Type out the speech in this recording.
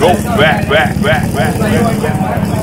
Go back, back, back, back, back. back.